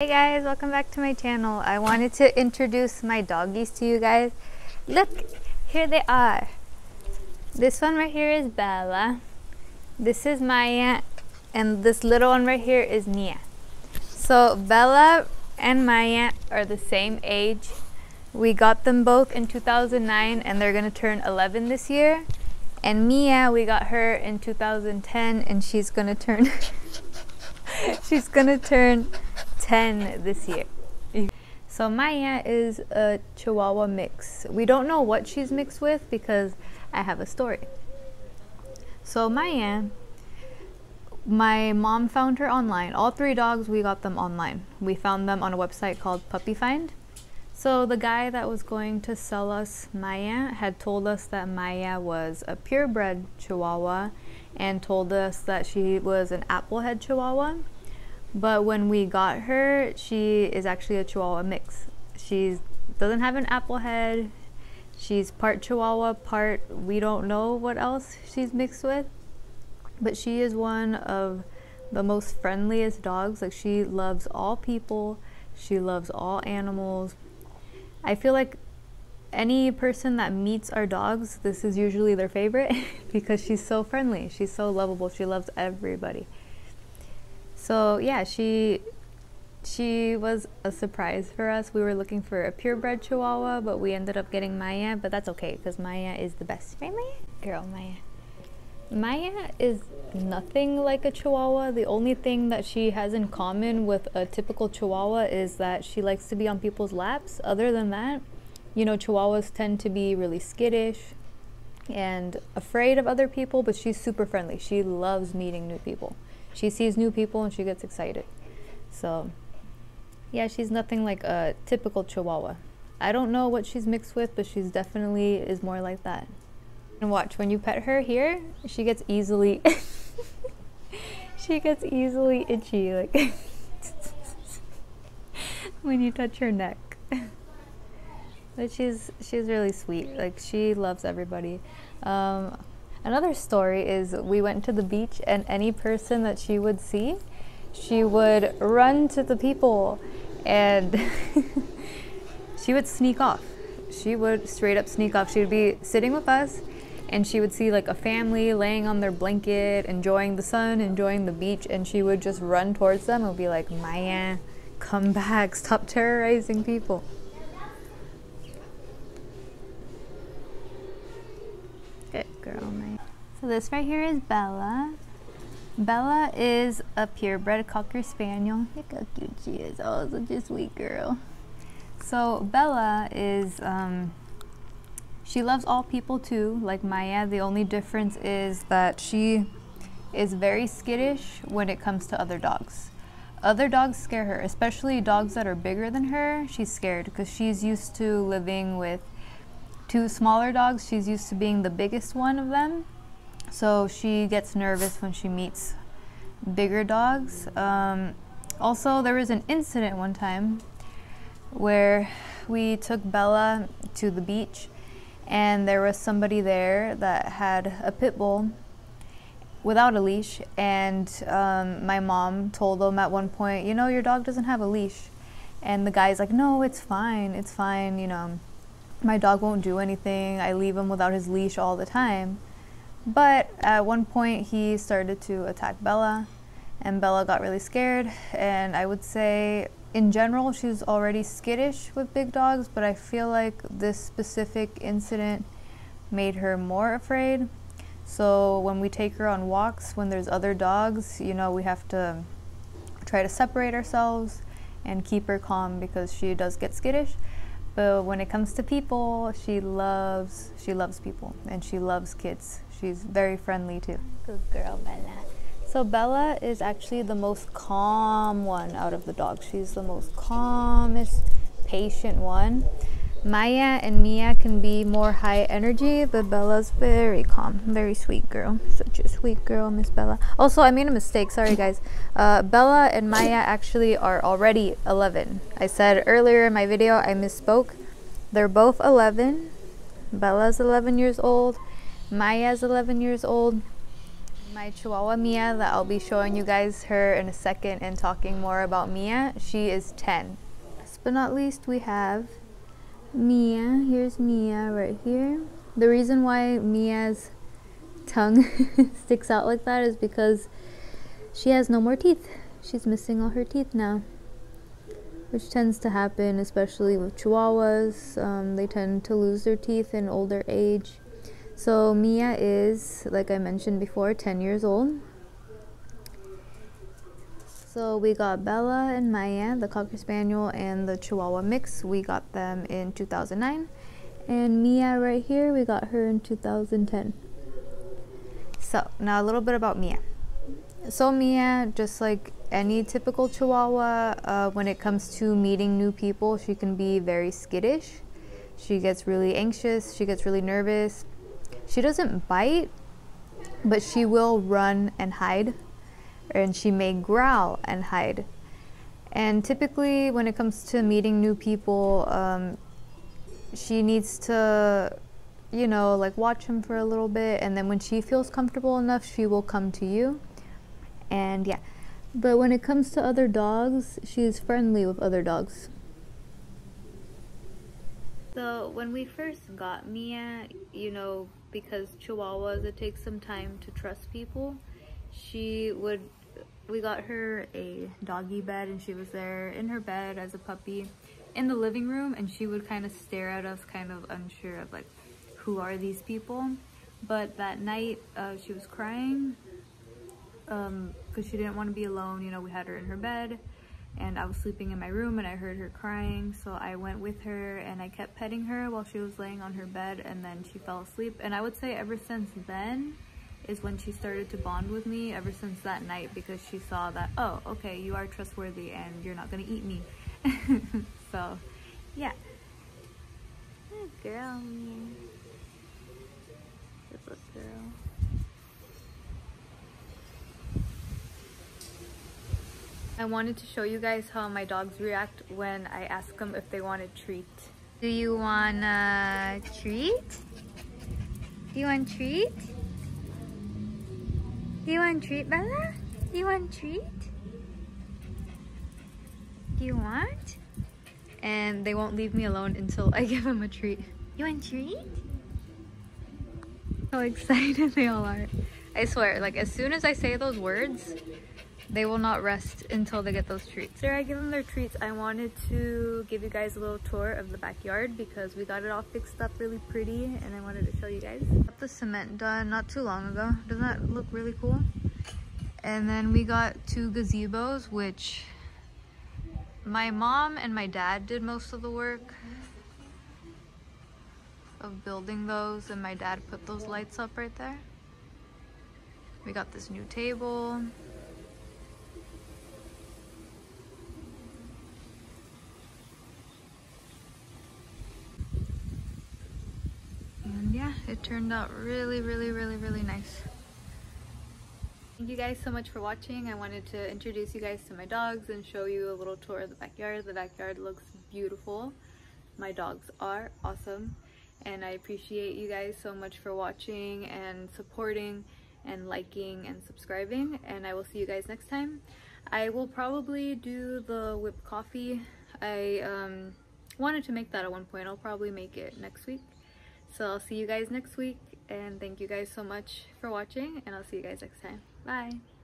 Hey guys, welcome back to my channel. I wanted to introduce my doggies to you guys. Look, here they are. This one right here is Bella. This is Maya. And this little one right here is Mia. So Bella and Maya are the same age. We got them both in 2009 and they're gonna turn 11 this year. And Mia, we got her in 2010 and she's gonna turn, she's gonna turn 10 this year. So Maya is a Chihuahua mix. We don't know what she's mixed with because I have a story. So Maya, my mom found her online. All three dogs, we got them online. We found them on a website called Puppy Find. So the guy that was going to sell us Maya had told us that Maya was a purebred Chihuahua and told us that she was an applehead Chihuahua. But when we got her, she is actually a Chihuahua mix. She doesn't have an apple head. She's part Chihuahua, part we don't know what else she's mixed with. But she is one of the most friendliest dogs. Like she loves all people. She loves all animals. I feel like any person that meets our dogs, this is usually their favorite because she's so friendly. She's so lovable. She loves everybody. So yeah, she she was a surprise for us. We were looking for a purebred Chihuahua, but we ended up getting Maya. But that's okay because Maya is the best, right, Maya? Girl, Maya. Maya is nothing like a Chihuahua. The only thing that she has in common with a typical Chihuahua is that she likes to be on people's laps. Other than that, you know, Chihuahuas tend to be really skittish and afraid of other people, but she's super friendly. She loves meeting new people she sees new people and she gets excited. So, yeah, she's nothing like a typical Chihuahua. I don't know what she's mixed with, but she's definitely is more like that. And watch, when you pet her here, she gets easily, she gets easily itchy, like when you touch her neck. but she's she's really sweet. Like she loves everybody. Um, Another story is we went to the beach and any person that she would see, she would run to the people and she would sneak off. She would straight up sneak off. She would be sitting with us and she would see like a family laying on their blanket, enjoying the sun, enjoying the beach, and she would just run towards them and be like, Maya, come back, stop terrorizing people. Good girl, Maya. So this right here is Bella. Bella is a purebred Cocker Spaniel. Look how cute she is. Oh, such a sweet girl. So Bella is, um, she loves all people too, like Maya. The only difference is that she is very skittish when it comes to other dogs. Other dogs scare her, especially dogs that are bigger than her. She's scared because she's used to living with two smaller dogs. She's used to being the biggest one of them. So she gets nervous when she meets bigger dogs. Um, also, there was an incident one time where we took Bella to the beach and there was somebody there that had a pit bull without a leash and um, my mom told them at one point you know your dog doesn't have a leash and the guy's like no it's fine it's fine you know my dog won't do anything. I leave him without his leash all the time. But at one point he started to attack Bella and Bella got really scared and I would say in general she's already skittish with big dogs but I feel like this specific incident made her more afraid. So when we take her on walks when there's other dogs, you know, we have to try to separate ourselves and keep her calm because she does get skittish. But when it comes to people, she loves she loves people and she loves kids. She's very friendly too. Good girl, Bella. So Bella is actually the most calm one out of the dogs. She's the most calmest, patient one. Maya and Mia can be more high energy, but Bella's very calm, very sweet girl. Such a sweet girl, Miss Bella. Also, I made a mistake. Sorry, guys. Uh, Bella and Maya actually are already 11. I said earlier in my video, I misspoke. They're both 11. Bella's 11 years old. Maya's 11 years old. my Chihuahua Mia that I'll be showing you guys her in a second and talking more about Mia. She is 10. Last but not least, we have Mia. Here's Mia right here. The reason why Mia's tongue sticks out like that is because she has no more teeth. She's missing all her teeth now which tends to happen especially with chihuahuas. Um, they tend to lose their teeth in older age. So Mia is, like I mentioned before, 10 years old. So we got Bella and Maya, the Cocker Spaniel and the Chihuahua mix. We got them in 2009. And Mia right here, we got her in 2010. So now a little bit about Mia. So Mia, just like any typical Chihuahua, uh, when it comes to meeting new people, she can be very skittish. She gets really anxious. She gets really nervous. She doesn't bite, but she will run and hide, and she may growl and hide. And typically, when it comes to meeting new people, um, she needs to, you know, like watch them for a little bit, and then when she feels comfortable enough, she will come to you. And yeah. But when it comes to other dogs, she's friendly with other dogs. So when we first got Mia, you know, because Chihuahuas, it takes some time to trust people. She would, we got her a doggy bed and she was there in her bed as a puppy in the living room and she would kind of stare at us kind of unsure of like, who are these people? But that night uh, she was crying because um, she didn't want to be alone. You know, we had her in her bed and I was sleeping in my room and I heard her crying. So I went with her and I kept petting her while she was laying on her bed and then she fell asleep. And I would say ever since then is when she started to bond with me ever since that night because she saw that, oh, okay, you are trustworthy and you're not going to eat me. so, yeah. Good girl, me. Good girl. I wanted to show you guys how my dogs react when I ask them if they want a treat. Do you want a treat? Do you want treat? Do you want treat, Bella? Do you want treat? Do you want? And they won't leave me alone until I give them a treat. You want treat? How excited they all are. I swear, like as soon as I say those words, they will not rest until they get those treats. After I give them their treats, I wanted to give you guys a little tour of the backyard because we got it all fixed up really pretty and I wanted to show you guys. Got the cement done not too long ago. Doesn't that look really cool? And then we got two gazebos, which my mom and my dad did most of the work of building those and my dad put those lights up right there. We got this new table. yeah, it turned out really, really, really, really nice. Thank you guys so much for watching. I wanted to introduce you guys to my dogs and show you a little tour of the backyard. The backyard looks beautiful. My dogs are awesome and I appreciate you guys so much for watching and supporting and liking and subscribing and I will see you guys next time. I will probably do the whipped coffee. I um, wanted to make that at one point. I'll probably make it next week. So I'll see you guys next week and thank you guys so much for watching and I'll see you guys next time. Bye!